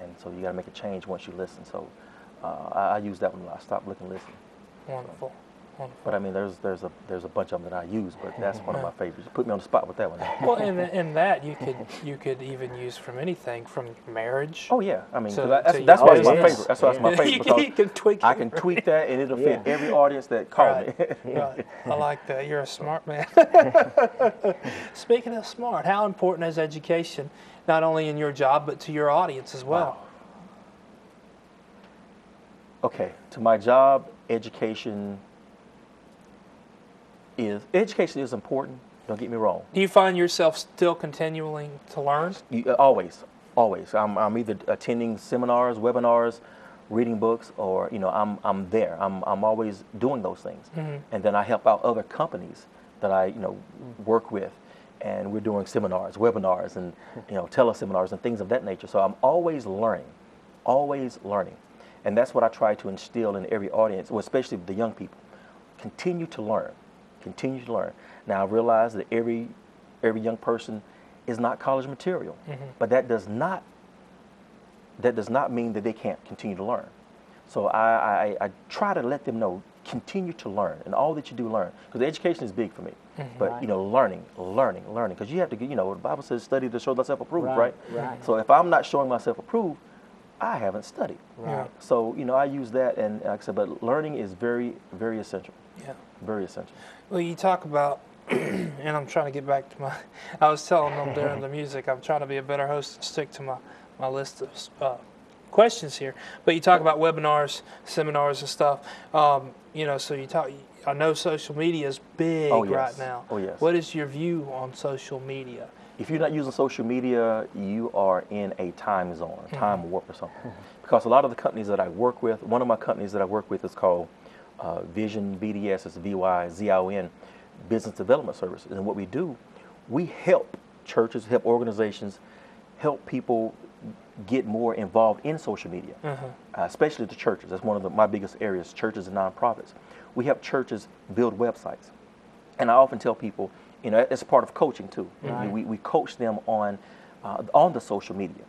And so you got to make a change once you listen. So uh, I, I use that one a lot. Stop, look, and listen. Wonderful. Wonderful. But I mean, there's there's a there's a bunch of them that I use, but that's one of my favorites. You put me on the spot with that one. Well, and in that you could you could even use from anything from marriage. Oh yeah, I mean, So- that's, that's why it's my favorite. That's why it's my favorite you, can, you can tweak. I can tweak that and it'll fit Yeah. every audience that call Right. me. Right. I like that. You're a smart man. Speaking of smart, how important is education, not only in your job but to your audience as well? okay, to my job, education is education is important. Don't get me wrong. Do you find yourself still continuing to learn? You, uh, always, always. I'm, I'm either attending seminars, webinars, reading books, or you know, I'm, I'm there. I'm, I'm always doing those things. And then I help out other companies that I you know work with, and we're doing seminars, webinars, and you know, teleseminars and things of that nature. So I'm always learning, always learning, and that's what I try to instill in every audience, well, especially the young people. Continue to learn, continue to learn. Now I realize that every every young person is not college material, mm-hmm. but that does not that does not mean that they can't continue to learn. So I, I, I try to let them know, continue to learn, and all that you do, learn. Because education is big for me. Mm-hmm. But Right. you know, learning, learning, learning. Because you have to, get- you know, the Bible says, study to show thyself approved, right? Right, right. So if I'm not showing myself approved, I haven't studied. Yeah. So you know, I use that, and like I said, but learning is very, very essential. Yeah. Very essential. Well, you talk about, and I'm trying to get back to my. I was telling them during the music, I'm trying to be a better host and stick to my my list of uh, questions here. But you talk about webinars, seminars, and stuff. Um, you know, so you talk. I know social media is big Oh, right yes. now. Oh, yes. What is your view on social media? If you're not using social media, you are in a time zone, a time warp or something. Because a lot of the companies that I work with, one of my companies that I work with is called uh, Vyzion BDS, it's V-Y-Z-I-O-N, Business Development Services. And what we do, we help churches, help organizations, help people get more involved in social media, uh, especially the churches. That's one of the, my biggest areas, churches and nonprofits. We help churches build websites. And I often tell people, you know, it's a part of coaching too. We, we coach them on uh, on the social media.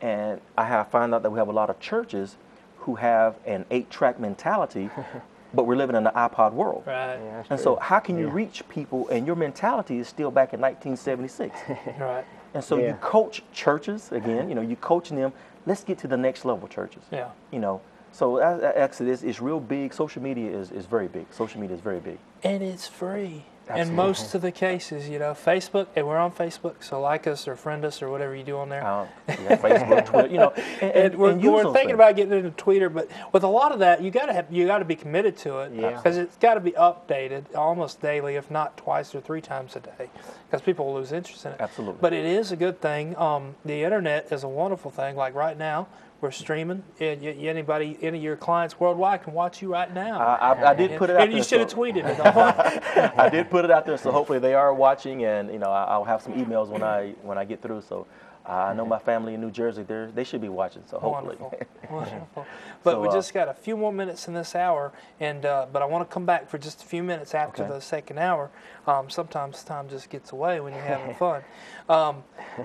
And I have found out that we have a lot of churches who have an eight-track mentality, but we're living in the iPod world. Right. Yeah, And true. so, how can you Yeah. reach people and your mentality is still back in 1976? Right. and so, Yeah. you coach churches again. You know, you coaching them. Let's get to the next level, churches. Yeah. You know, so a- a- Exodus is real big. Social media is, is very big. Social media is very big. And it's free. In most of the cases, you know, Facebook, and we're on Facebook, so like us or friend us or whatever you do on there. You got Facebook, Twitter, you know, and, and, we're, and we're thinking things. about getting into Twitter, but with a lot of that, you gotta have you gotta be committed to it Yeah. because it's got to be updated almost daily, if not twice or three times a day, because people will lose interest in it. Absolutely. But it is a good thing. Um, the internet is a wonderful thing. Like right now, we're streaming. And anybody, any of your clients worldwide can watch you right now. I, I, I did put it out and there. you should have so- tweeted it. I did put it out there, so hopefully they are watching, and you know I'll have some emails when I when I get through. So I know my family in New Jersey, they they should be watching. So hopefully, Wonderful, wonderful. But So, we uh, just got a few more minutes in this hour, and uh, but I want to come back for just a few minutes after Okay. the second hour. Um, sometimes time just gets away when you're having fun. Um,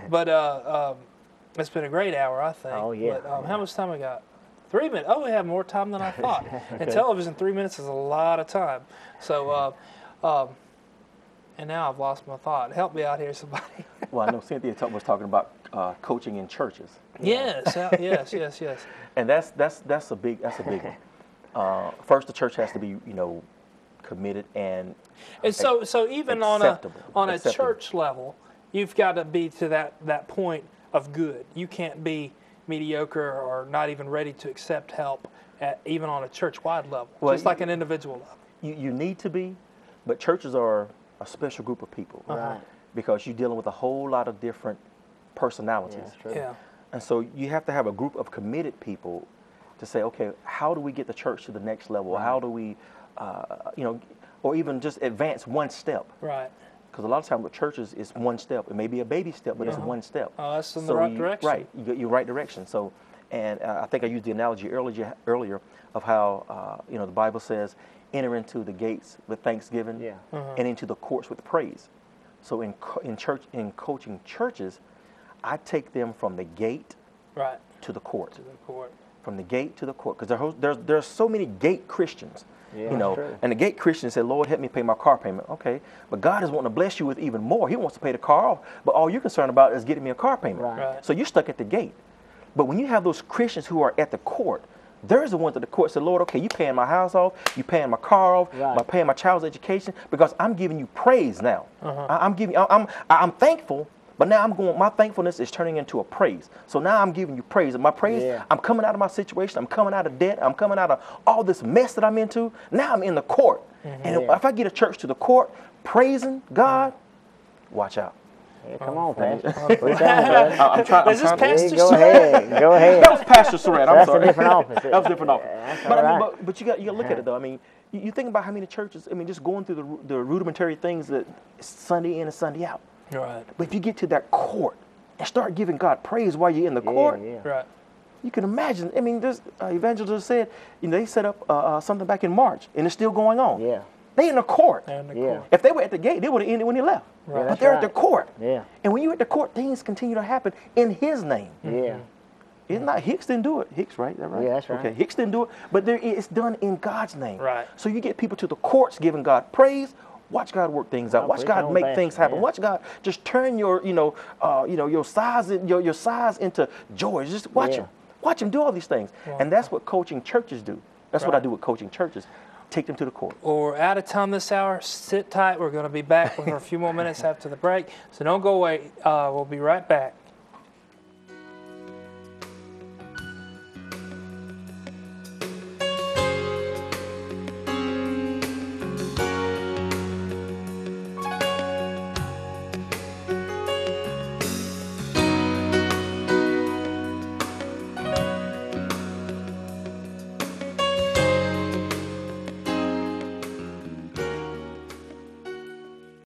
but uh, um, it's been a great hour, I think. Oh, yeah. But, um, how much time we got? Three minutes. Oh, we have more time than I thought. In television, three minutes is a lot of time. So, uh, um, and now I've lost my thought. Help me out here, somebody. well I know Cynthia was talking about uh, coaching in churches, yes, uh, yes, yes, yes. and that's that's that's a big that's a big one. Uh, first, the church has to be you know committed and And so, so even on a on a acceptable. church level, you've got to be to that that point of good. You can't be mediocre or not even ready to accept help, at, even on a church-wide level, Well, just like an individual level. you, you need to be, but churches are a special group of people Right. because you're dealing with a whole lot of different personalities. Yeah, true. Yeah, And so you have to have a group of committed people to say, okay, how do we get the church to the next level? How do we, uh, you know, or even just advance one step? right. Because a lot of times with churches, it's one step. It may be a baby step, but it's one step. Oh, that's in the right you- direction. Right, you go- you're right direction. So, and uh, I think I used the analogy earlier earlier of how uh, you know the Bible says, "Enter into the gates with thanksgiving, Yeah. and into the courts with praise." So in co- in church in coaching churches, I take them from the gate Right. to the court To the court. from the gate to the court because there, there's there's so many gate Christians. Yeah, you know, true. and the gate Christian said, "Lord, help me pay my car payment." Okay, but God is wanting to bless you with even more. He wants to pay the car off, but all you're concerned about is getting me a car payment. Right. Right. So you're stuck at the gate. But when you have those Christians who are at the court, there's the ones that the court said, "Lord, okay, you paying my house off, you paying my car off, Right. I'm paying my child's education because I'm giving you praise now. Uh-huh. I, am giving, I- I'm, I'm thankful." But now I'm going. My thankfulness is turning into a praise. So now I'm giving you praise. And my praise, Yeah. I'm coming out of my situation. I'm coming out of debt. I'm coming out of all this mess that I'm into. Now I'm in the court. Mm-hmm. And if, Yeah. if I get a church to the court praising God, watch out. Yeah, come on, Pastor. Oh, down, I- brother. I'm trying. Is this I'm trying Pastor Yeah, go Surratt? ahead. Go ahead. that was Pastor Surratt. I'm That's a different office. that was a different office. Yeah, that's but I mean, all right. but, but you got you got to look at it though. I mean, you, you think about how many churches. I mean, just going through the the rudimentary things that Sunday in and Sunday out. Right. But if you get to that court and start giving God praise while you're in the Yeah, court, yeah. Right. you can imagine. I mean, this uh, evangelist said, you know, they set up uh, uh, something back in March, and it's still going on. Yeah. They in the court. And the Yeah. court. If they were at the gate, they would have ended when he left. Yeah, but they're at the court. Yeah. And when you're at the court, things continue to happen in His name. Yeah. It's not Hicks didn't do it. Hicks, right? Is that right? Yeah, that's right. Okay, Hicks didn't do it, but there, it's done in God's name. Right. So you get people to the courts giving God praise. Watch God work things out. Watch God make things happen. Watch God just turn your, you know, uh, you know, your size, your your size into joy. Just watch Yeah. Him. Watch Him do all these things, and that's what coaching churches do. That's what I do with coaching churches. Take them to the court. Well, we're out of time this hour. Sit tight. We're going to be back for a few more minutes after the break. So don't go away. Uh, we'll be right back.